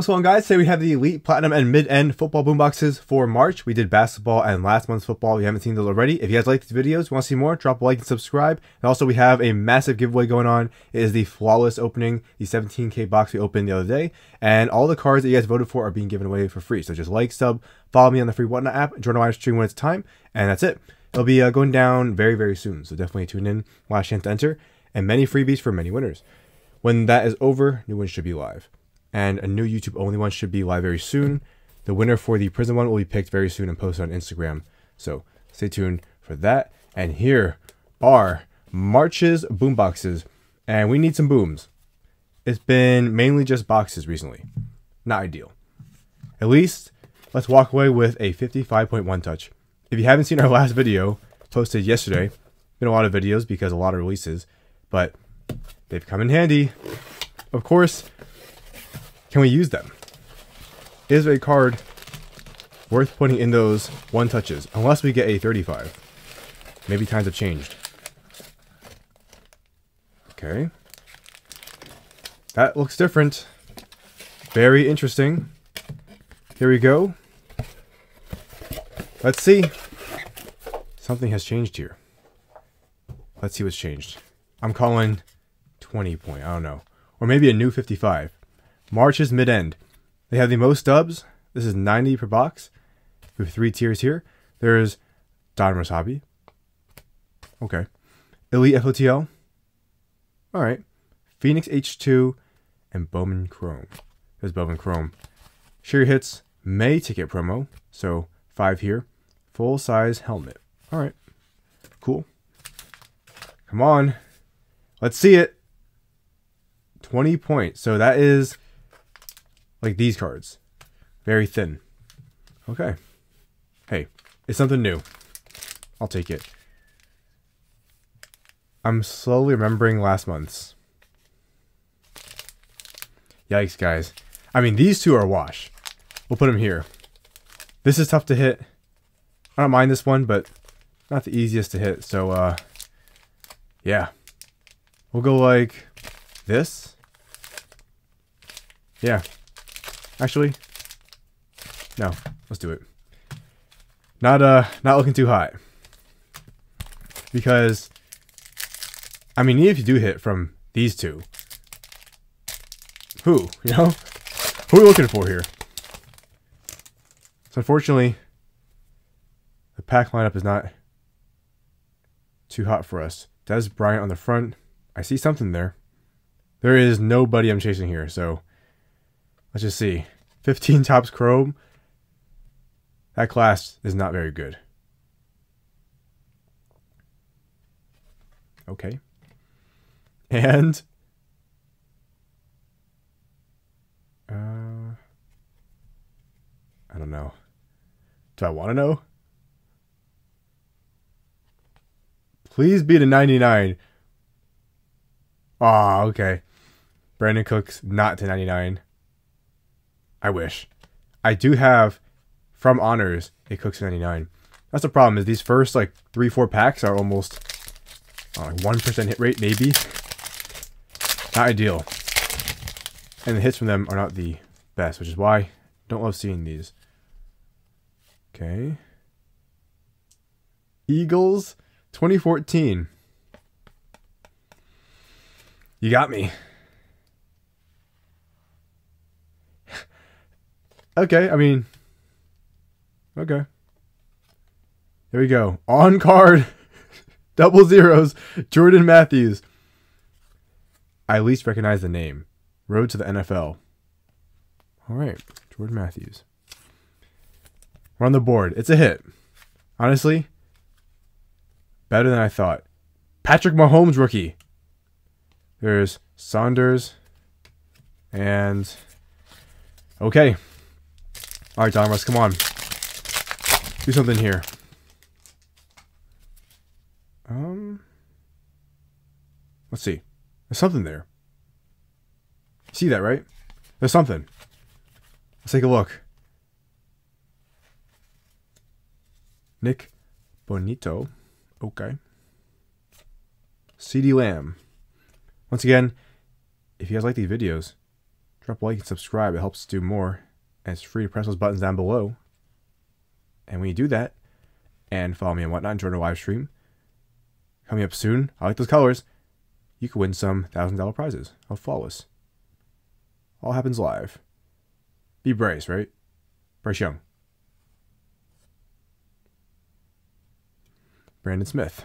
What's going on guys? Today we have the Elite Platinum and Mid-End football boomboxes for March. We did basketball and last month's football. If you haven't seen those already, if you guys like these videos, want to see more, drop a like and subscribe. And also we have a massive giveaway going on. It is the Flawless opening, the 17k box we opened the other day. And all the cards that you guys voted for are being given away for free. So just like, sub, follow me on the free Whatnot app, join my stream when it's time, and that's it. It'll be uh, going down very, very soon. So definitely tune in. Last chance to enter. And many freebies for many winners. When that is over, new ones should be live and a new YouTube only one should be live very soon. The winner for the Prizm one will be picked very soon and posted on Instagram. So stay tuned for that. And here are March's boomboxes. And we need some booms. It's been mainly just boxes recently. Not ideal. At least let's walk away with a 55.1 touch. If you haven't seen our last video posted yesterday, been a lot of videos because a lot of releases, but they've come in handy. Of course, can we use them? Is a card worth putting in those one touches? Unless we get a 35. Maybe times have changed. Okay. That looks different. Very interesting. Here we go. Let's see. Something has changed here. Let's see what's changed. I'm calling 20 point. I don't know. Or maybe a new 55. March is mid-end. They have the most dubs. This is 90 per box. We have three tiers here. There's Don Hobby. Okay. Elite FOTL. Alright. Phoenix H2 and Bowman Chrome. There's Bowman Chrome. Share hits May ticket promo. So five here. Full size helmet. Alright. Cool. Come on. Let's see it. 20 points. So that is like these cards. Very thin. Okay. Hey, it's something new. I'll take it. I'm slowly remembering last month's. Yikes, guys. I mean, these two are wash. We'll put them here. This is tough to hit. I don't mind this one, but not the easiest to hit. So, uh, yeah. We'll go like this. Yeah, Actually, no. Let's do it. Not uh, not looking too hot. Because, I mean, even if you do hit from these two, who, you know? Who are we looking for here? So unfortunately, the pack lineup is not too hot for us. Dez Bryant on the front. I see something there. There is nobody I'm chasing here, so Let's just see. 15 Topps Chrome. That class is not very good. Okay. And uh I don't know. Do I want to know? Please be the 99. Ah, oh, okay. Brandin Cooks not to 99. I wish. I do have from honors a Cooks 99. That's the problem is these first like three, four packs are almost uh, 1% hit rate, maybe. Not ideal. And the hits from them are not the best, which is why I don't love seeing these. Okay. Eagles 2014. You got me. Okay, I mean, okay. There we go. On card, double zeros, Jordan Matthews. I at least recognize the name. Road to the NFL. All right, Jordan Matthews. We're on the board. It's a hit. Honestly, better than I thought. Patrick Mahomes rookie. There's Saunders and okay. All right, Donruss, come on. Do something here. Um, let's see. There's something there. See that, right? There's something. Let's take a look. Nik Bonitto. Okay. CeeDee Lamb. Once again, if you guys like these videos, drop a like and subscribe. It helps do more. And it's free to press those buttons down below. And when you do that, and follow me and whatnot join our live stream, coming up soon, I like those colors, you could win some $1,000 prizes of Flawless. All happens live. Be Bryce, right? Bryce Young. Brandon Smith.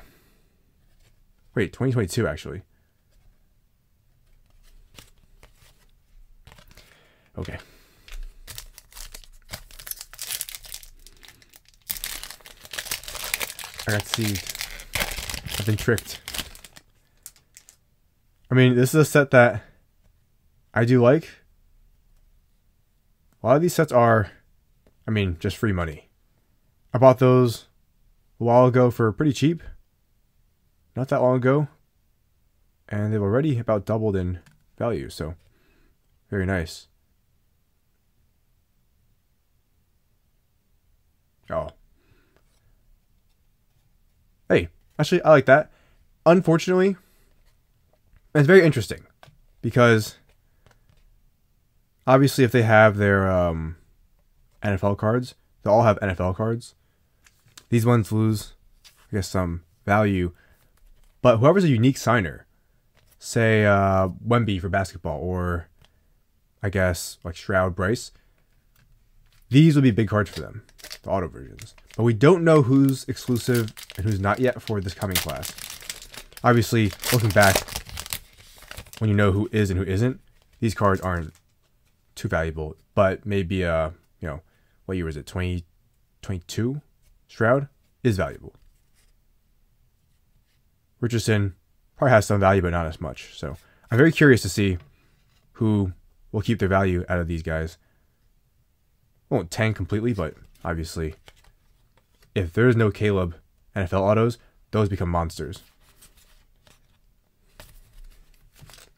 Wait, 2022 actually. Okay. I got deceived. I've been tricked. I mean, this is a set that I do like. A lot of these sets are, I mean, just free money. I bought those a while ago for pretty cheap. Not that long ago. And they've already about doubled in value, so very nice. Oh. Hey, actually, I like that. Unfortunately, it's very interesting because obviously, if they have their um, NFL cards, they all have NFL cards. These ones lose, I guess, some value. But whoever's a unique signer, say uh, Wemby for basketball, or I guess like Stroud Bryce, these would be big cards for them, the auto versions. But we don't know who's exclusive and who's not yet for this coming class. Obviously, looking back, when you know who is and who isn't, these cards aren't too valuable. But maybe, uh, you know, what year was it? 2022? Stroud is valuable. Richardson probably has some value, but not as much. So I'm very curious to see who will keep their value out of these guys. Won't tank completely, but obviously, if there's no Caleb NFL autos, those become monsters.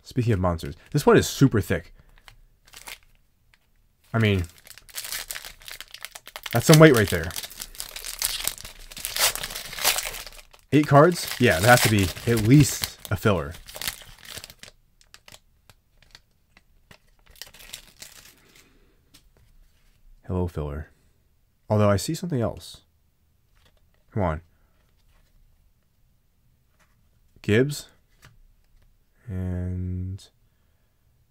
Speaking of monsters, this one is super thick. I mean, that's some weight right there. Eight cards? Yeah, that has to be at least a filler. Hello, filler. Although I see something else. Come on. Gibbs. And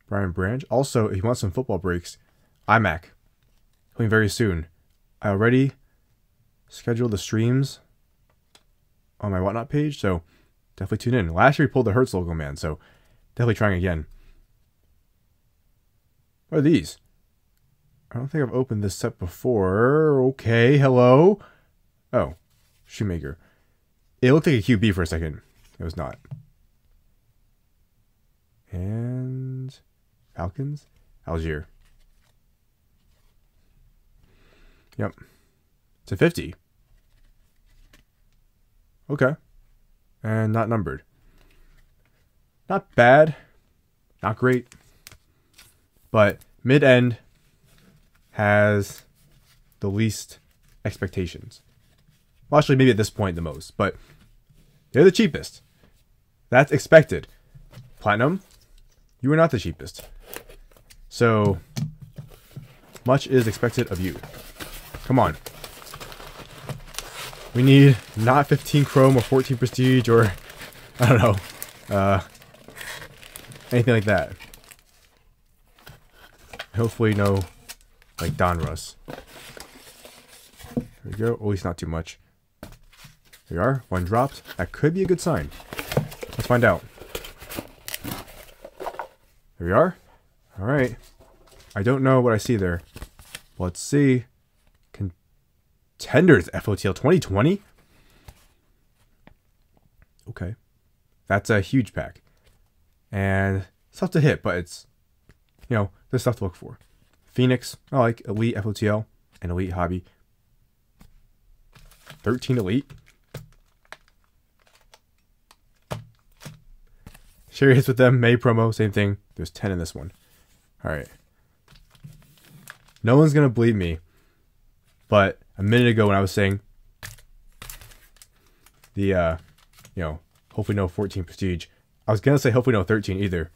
Brian Branch. Also, if you want some football breaks, iMac. Coming very soon. I already scheduled the streams on my whatnot page, so definitely tune in. Last year we pulled the Hurts logo man, so definitely trying again. What are these? I don't think I've opened this set before. Okay, hello. Oh, Shoemaker. It looked like a QB for a second. It was not. And Falcons? Allgeier. Yep. A 50. Okay. And not numbered. Not bad. Not great. But mid end has the least expectations. Well, actually, maybe at this point the most, but they're the cheapest. That's expected. Platinum, you are not the cheapest. So, much is expected of you. Come on. We need not 15 chrome or 14 prestige or, I don't know, uh, anything like that. Hopefully no, like Donruss. There we go. Oh, At least not too much. There we are. One dropped. That could be a good sign. Let's find out. There we are. All right. I don't know what I see there. Let's see. Contenders FOTL 2020? Okay. That's a huge pack. And it's tough to hit, but it's, you know, there's stuff to look for. Phoenix, I like Elite FOTL and Elite Hobby. 13 Elite. Share hits with them. May promo, same thing. There's 10 in this one. All right. No one's going to believe me, but a minute ago when I was saying the, uh, you know, hopefully no 14 prestige, I was going to say hopefully no 13 either.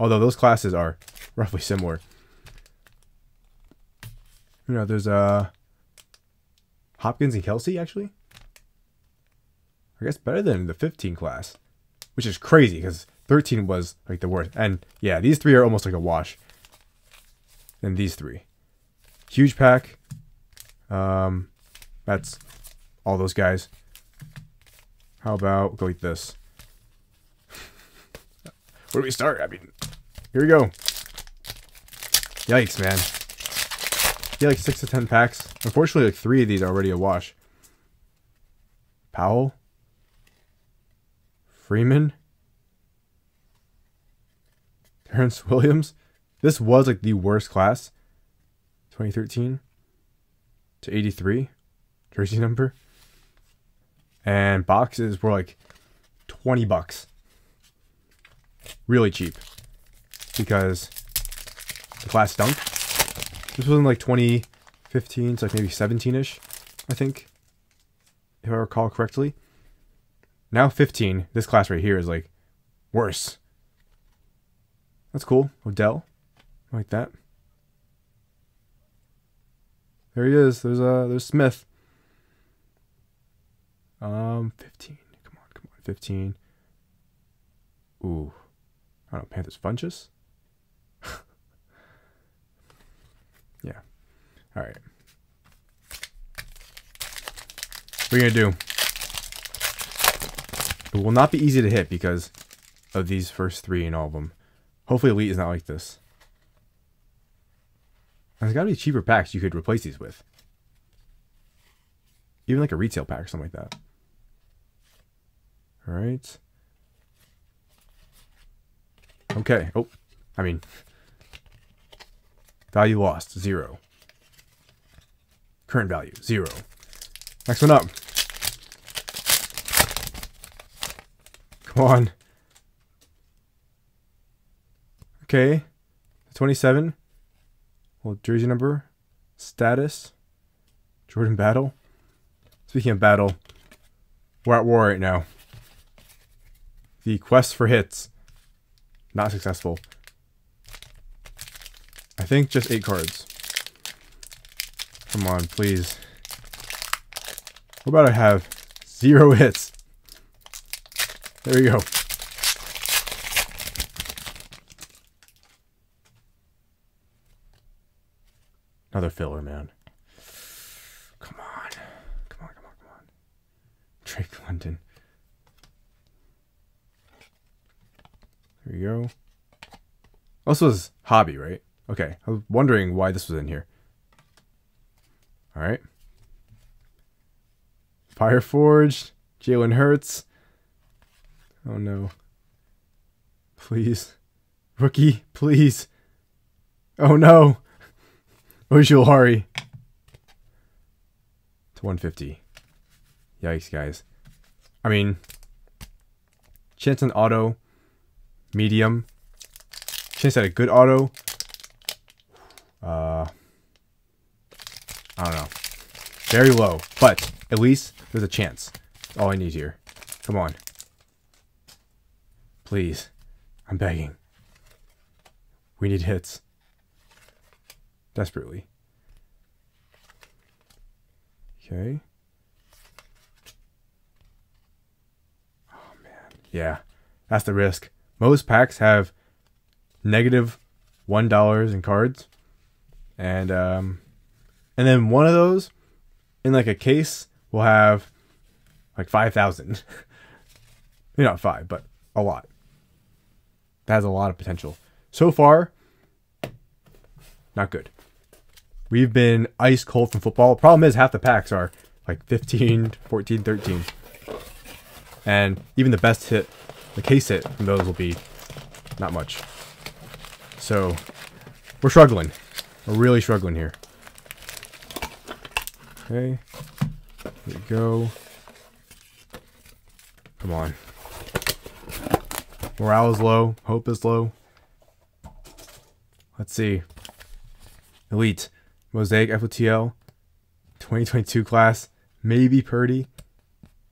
Although those classes are roughly similar. You know, there's uh Hopkins and Kelce, actually. I guess better than the 15 class, which is crazy because 13 was like the worst. And yeah, these three are almost like a wash. And these three, huge pack. Um, that's all those guys. How about go eat this? Where do we start? I mean, here we go. Yikes, man. Yeah, like six to ten packs. Unfortunately, like three of these are already a wash. Powell. Freeman. Terrence Williams. This was like the worst class. 2013 to 83 jersey number. And boxes were like 20 bucks. Really cheap. Because the class stunk. This was in like 2015, so like maybe 17-ish, I think. If I recall correctly. Now 15, this class right here is like worse. That's cool. Odell. I like that. There he is. There's uh there's Smith. Um 15. Come on, come on. 15. Ooh. I don't know, Panthers Funchess? Yeah. Alright. What are you gonna do? It will not be easy to hit because of these first three and all of them. Hopefully Elite is not like this. There's got to be cheaper packs you could replace these with. Even like a retail pack or something like that. All right. Okay. Oh, I mean, value lost, zero. Current value, zero. Next one up. Come on. Okay. 27. Well, jersey number. Status. Jordan Battle. Speaking of battle, we're at war right now. The quest for hits. Not successful. I think just eight cards. Come on, please. What about I have zero hits? There you go. Another filler, man. Come on. Come on, come on, come on. Drake London. There you go. This was hobby, right? Okay. I was wondering why this was in here. Alright. Fireforged. Jalen Hurts. Oh no. Please. Rookie, please. Oh no. Ojulari. To 150. Yikes, guys. I mean, chance an auto, medium. Chance at a good auto. Uh, I don't know. Very low, but at least there's a chance. That's all I need here. Come on. Please. I'm begging. We need hits. Desperately. Okay. Oh, man. Yeah. That's the risk. Most packs have negative 1 in cards. And, um, and then one of those in like a case will have like 5,000. Maybe not five, but a lot. That has a lot of potential. So far, not good. We've been ice cold from football. Problem is, half the packs are like 15, 14, 13. And even the best hit, the case hit from those will be not much. So, we're struggling. We're really struggling here. Okay. Here we go. Come on. Morale is low. Hope is low. Let's see. Elite. Mosaic FOTL. 2022 class. Maybe Purdy.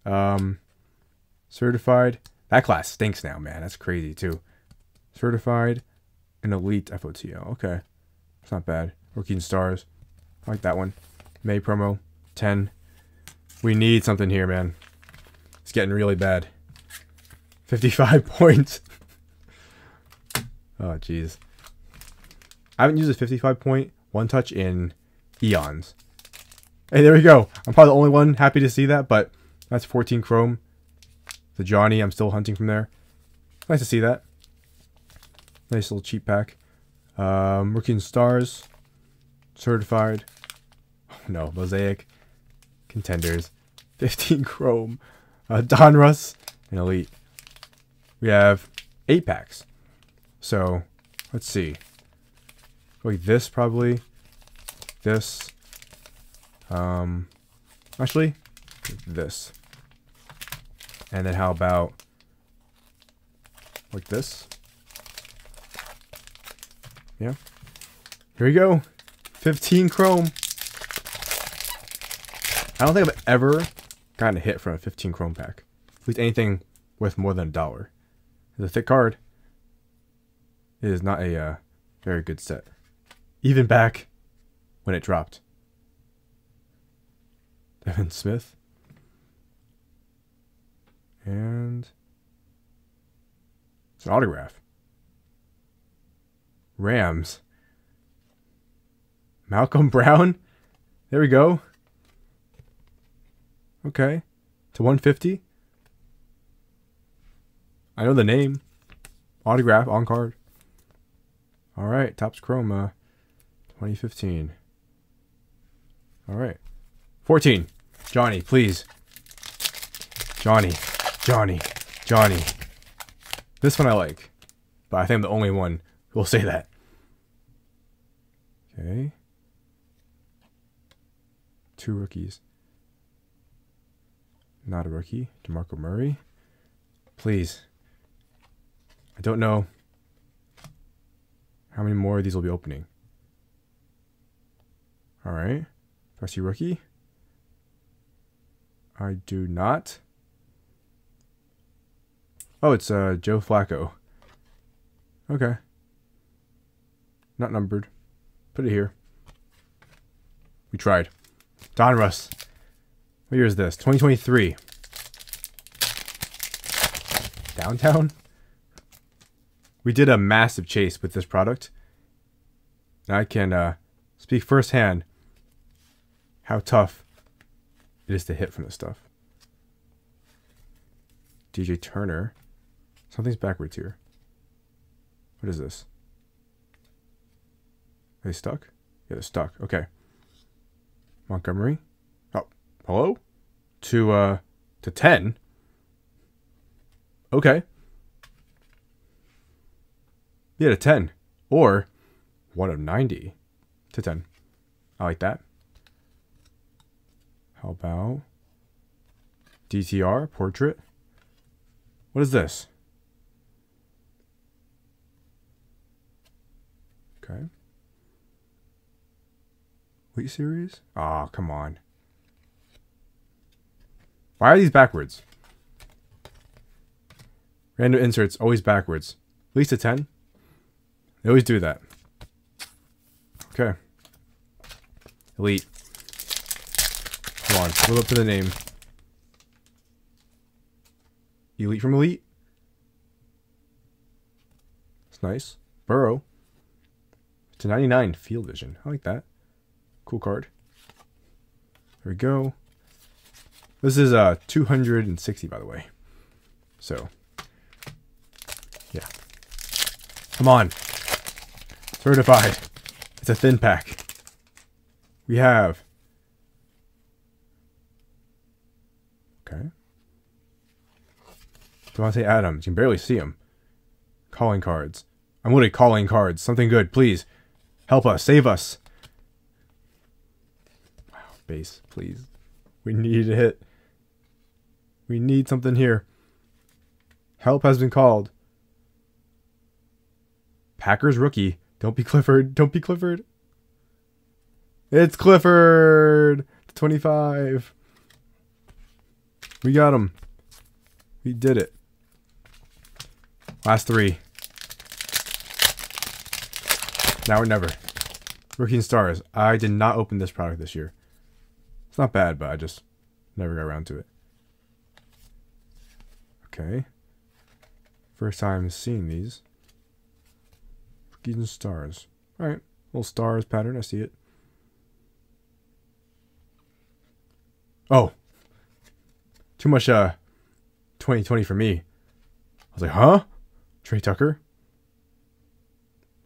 Um, certified. That class stinks now, man. That's crazy, too. Certified. An elite FOTL. Okay. It's not bad. Rookie and stars. I like that one. May promo. 10. We need something here, man. It's getting really bad. 55 points. oh, jeez. I haven't used a 55 point one touch in eons. Hey, there we go. I'm probably the only one happy to see that, but that's 14 chrome. The Johnny, I'm still hunting from there. Nice to see that. Nice little cheap pack. Um, Rookie and Stars. Certified. Oh no, Mosaic. Contenders. 15 Chrome. Uh, Donruss. And Elite. We have 8 packs. So, let's see. Like this probably. This. Um, actually, this. And then how about like this? Yeah. Here we go. 15 chrome. I don't think I've ever gotten a hit from a 15 chrome pack. At least anything worth more than a dollar. It's a thick card. It is not a uh, very good set. Even back when it dropped. Devin Smith. And it's an autograph. Rams. Malcolm Brown. There we go. Okay. To 150. I know the name. Autograph on card. All right. Topps Chroma 2015. All right. 14. Johnny, please. Johnny. Johnny. Johnny. This one I like. But I think I'm the only one who will say that. Okay. Two rookies. Not a rookie. DeMarco Murray. Please. I don't know how many more of these will be opening. Alright. Do I see rookie? I do not. Oh, it's uh, Joe Flacco. Okay. Not numbered. Put it here. We tried. Donruss. What year is this? 2023. Downtown? We did a massive chase with this product. I can uh, speak firsthand how tough it is to hit from this stuff. DJ Turner. Something's backwards here. What is this? Are they stuck? Yeah, they're stuck. Okay. Montgomery. Oh, hello? To, uh, to 10? Okay. Yeah, to 10. Or 1 of 90 to 10. I like that. How about DTR portrait? What is this? Okay. Wheat series? Ah, oh, come on. Why are these backwards? Random inserts always backwards. At least a 10. They always do that. Okay. Elite. Come on, live up to the name. Elite from Elite. It's nice. Burrow. To 99 field vision. I like that. Cool card. There we go. This is uh 260 by the way. So yeah. Come on. Certified. It's a thin pack. We have Okay. Davante Adams. You can barely see him. Calling cards. I'm literally calling cards. Something good, please. Help us. Save us. Base, please. We need a hit. We need something here. Help has been called. Packers rookie. Don't be Clifford. Don't be Clifford. It's Clifford. 25. We got him. We did it. Last three. Now or never. Rookie and Stars. I did not open this product this year. It's not bad, but I just never got around to it. Okay. First time seeing these. And Stars. Alright. Little stars pattern. I see it. Oh. Too much, uh, 2020 for me. I was like, huh? Trey Tucker?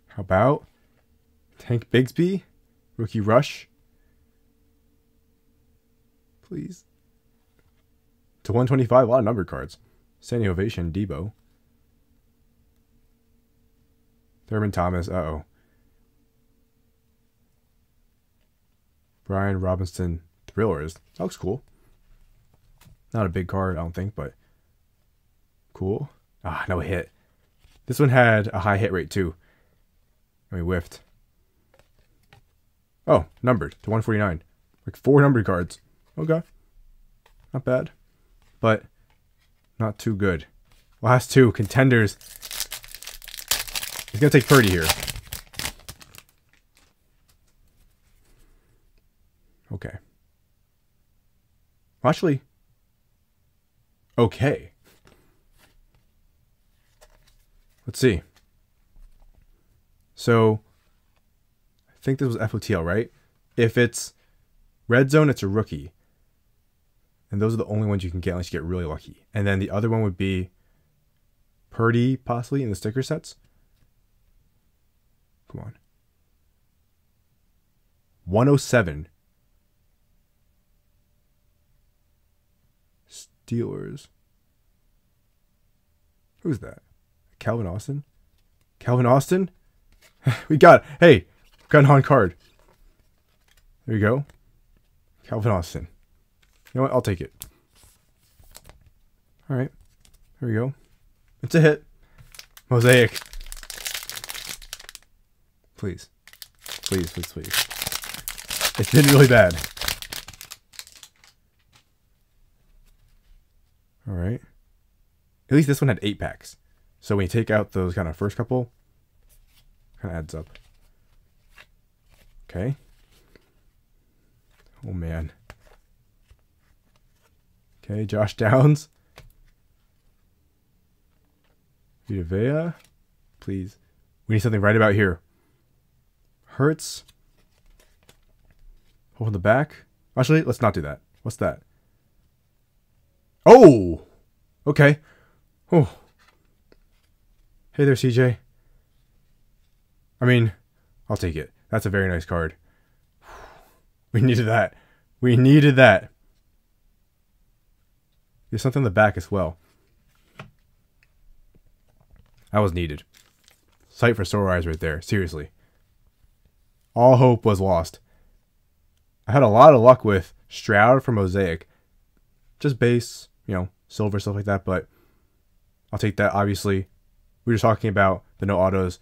How about Tank Bigsby? Rookie Rush? Please. To 125, a lot of numbered cards. Standing Ovation, Deebo. Thurman Thomas, uh oh. Brian Robinson Thrillers. That looks cool. Not a big card, I don't think, but cool. Ah, no hit. This one had a high hit rate too. And we whiffed. Oh, numbered to 149. Like four numbered cards. Okay. Not bad. But not too good. Last two contenders. He's gonna take Purdy here. Okay. Actually, okay. Let's see. So, I think this was FOTL, right? If it's red zone, it's a rookie. And those are the only ones you can get unless you get really lucky. And then the other one would be Purdy, possibly, in the sticker sets. Come on. 107. Steelers. Who's that? Calvin Austin? Calvin Austin? we got hey, got on card. There you go. Calvin Austin. You know what? I'll take it. All right. There we go. It's a hit. Mosaic. Please. Please, please, please. It's been really bad. All right. At least this one had eight packs. So when you take out those kind of first couple, kind of adds up. Okay. Oh man. Okay, Josh Downs. Vita Vea. Please. We need something right about here. Hurts. Hold the back. Actually, let's not do that. What's that? Oh! Okay. Oh. Hey there, CJ. I mean, I'll take it. That's a very nice card. We needed that. We needed that. There's something in the back as well. That was needed. Sight for sore eyes right there. Seriously. All hope was lost. I had a lot of luck with Stroud for Mosaic. Just base, you know, silver, stuff like that, but I'll take that, obviously. We were talking about the no autos.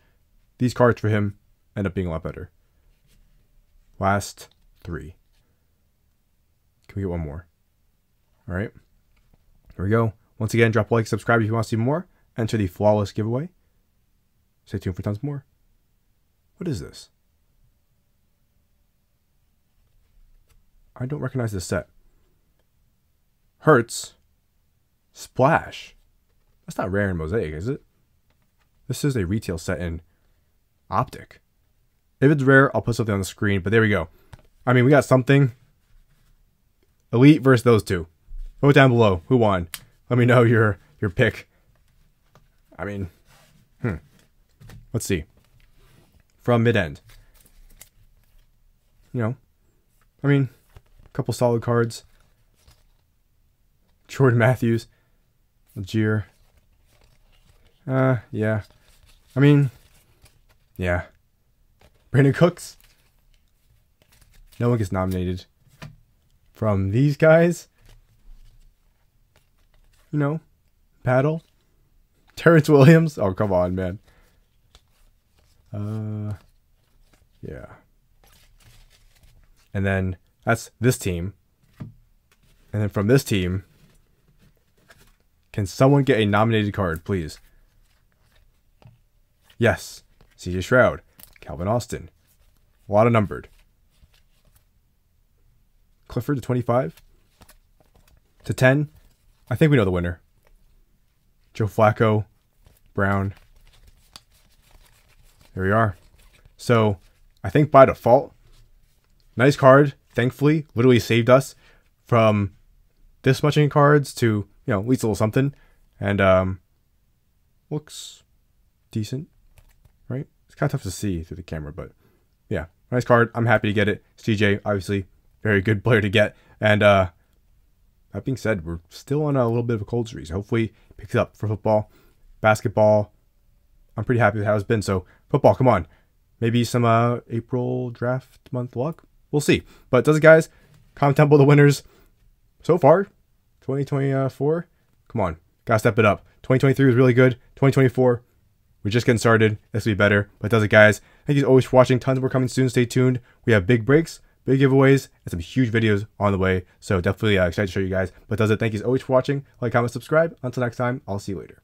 These cards for him end up being a lot better. Last three. Can we get one more? All right. Here we go. Once again, drop a like, subscribe if you want to see more. Enter the flawless giveaway. Stay tuned for tons more. What is this? I don't recognize this set. Hurts. Splash. That's not rare in Mosaic, is it? This is a retail set in Optic. If it's rare, I'll put something on the screen, but there we go. I mean, we got something. Elite versus those two. Vote down below. Who won? Let me know your your pick. I mean, hmm. Let's see. From mid end. You know, I mean, a couple solid cards. Jordan Matthews, Allgeier. Uh, yeah. I mean, yeah. Brandin Cooks. No one gets nominated from these guys. You know, Battle. Terrence Williams. Oh, come on, man. Uh, yeah. And then that's this team. And then from this team, can someone get a nominated card, please? Yes. CJ Stroud, Calvin Austin. A lot of numbered. Clifford to 25. To 10. I think we know the winner. Joe Flacco, Brown. There we are. So I think by default, nice card. Thankfully, literally saved us from this much in cards to you know at least a little something, and um, looks decent, right? It's kind of tough to see through the camera, but yeah, nice card. I'm happy to get it. CJ, obviously, very good player to get, and uh, that being said, we're still on a little bit of a cold streak. So hopefully, picks up for football, basketball. I'm pretty happy with how it's been. So football, come on, maybe some uh, April draft month luck. We'll see. But does it, guys? Comment Temple the winners so far. 2024. Come on, gotta step it up. 2023 was really good. 2024, we're just getting started. This will be better. But does it, guys? Thank you always for watching. Tons more coming soon. Stay tuned. We have big breaks, big giveaways, and some huge videos on the way. So definitely uh, excited to show you guys. But does it? Thank you always for watching. Like, comment, subscribe. Until next time, I'll see you later.